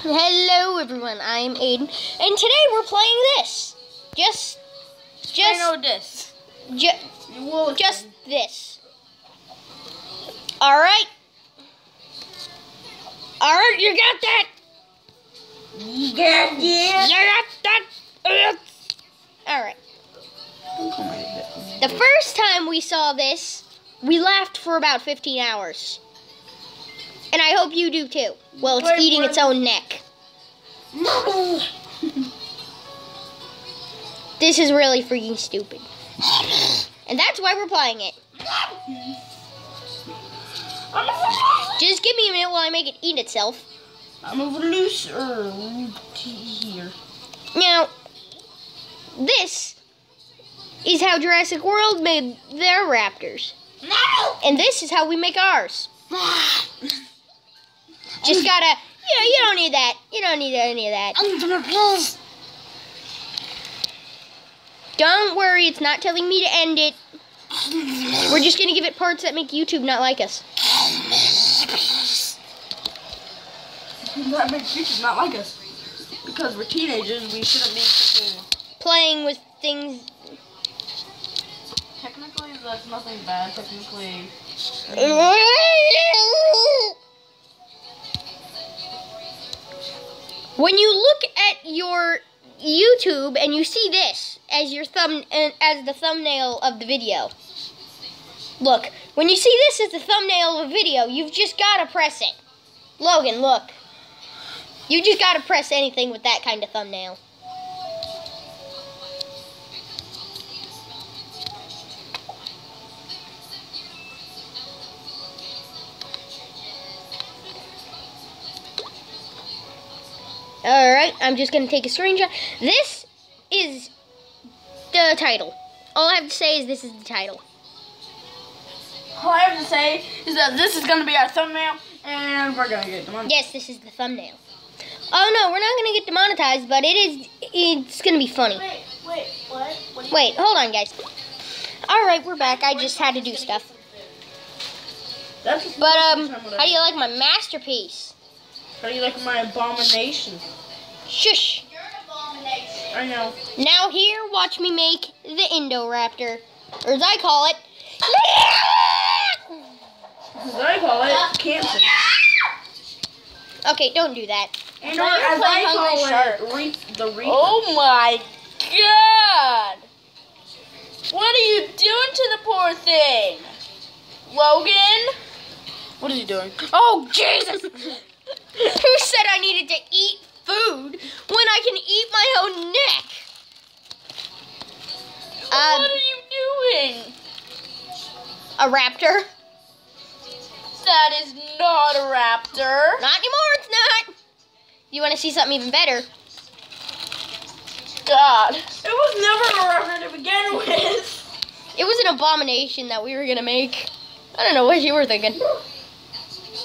Hello everyone, I'm Aiden, and today we're playing this. Just, I know just, this. ju- just this. Alright. Alright, you got that? You got yeah. You got that? Alright. The first time we saw this, we laughed for about 15 hours. And I hope you do too. Well, it's eating its own neck. This is really freaking stupid. And that's why we're playing it. Just give me a minute while I make it eat itself. I'm over loose or here. Now, this is how Jurassic World made their raptors. No! And this is how we make ours. Just gotta, you know, you don't need that. You don't need any of that. I'm gonna please. Don't worry, it's not telling me to end it. We're just gonna give it parts that make YouTube not like us. That makes YouTube not like us. Because we're teenagers, we shouldn't be Playing with things. Technically, that's nothing bad. Technically, When you look at your YouTube and you see this as your thumb uh, as the thumbnail of the video. Look, when you see this as the thumbnail of a video, you've just got to press it. Logan, look. You just got to press anything with that kind of thumbnail. Alright, I'm just going to take a screenshot. This is the title. All I have to say is this is the title. all I have to say is that this is gonna be our thumbnail, and we're gonna get the money. Yes, this is the thumbnail. Oh no, we're not going to get demonetized, but it is it's going to be funny. Wait, wait, what? what Wait, hold on guys. Alright, we're back. I just had to do stuff. But um how do you like my masterpiece? How do you like my abomination? Shush. You're an abomination. I know. Now here, watch me make the Indoraptor. Or as I call it. As I call it, cancer. Okay, don't do that. And Sure, as you're playing I call it, the reaper. Oh my god! What are you doing to the poor thing? Logan? What is he doing? Oh, Jesus! Who said I needed to eat food when I can eat my own neck? Um, what are you doing? a raptor? That is not a raptor. Not anymore, it's not. You want to see something even better? God. It was never a rapper to begin with. It was an abomination that we were gonna make. I don't know what you were thinking.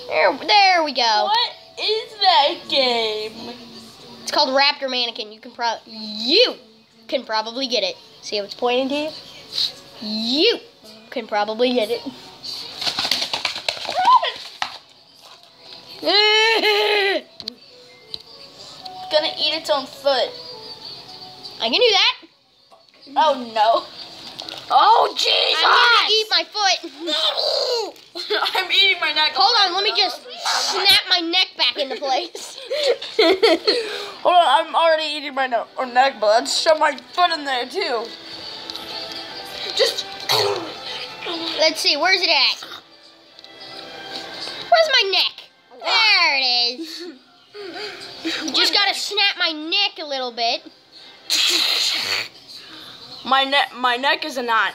There, there we go. What is that game? It's called Raptor Mannequin. You can pro you can probably get it. See how it's pointing to you? You can probably get it. I Gonna eat its own foot. I can do that. Oh no. Oh, Jesus! I'm gonna eat my foot. I'm eating my neck. Hold on, let me just snap my neck back into place. Hold on, I'm already eating my no- or neck, but let's shove my foot in there too. Just. Let's see, where's it at? Where's my neck? There it is. Just gotta snap my neck a little bit. My neck, my neck is a knot.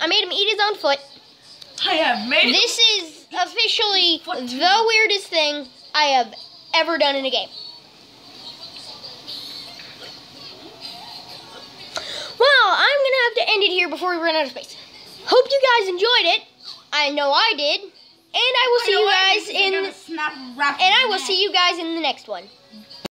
I made him eat his own foot. I have made This is officially the weirdest thing I have ever done in a game. Well, I'm gonna have to end it here before we run out of space. Hope you guys enjoyed it. I know I did. And I will see you guys in Snap, and I will see you guys in the next one.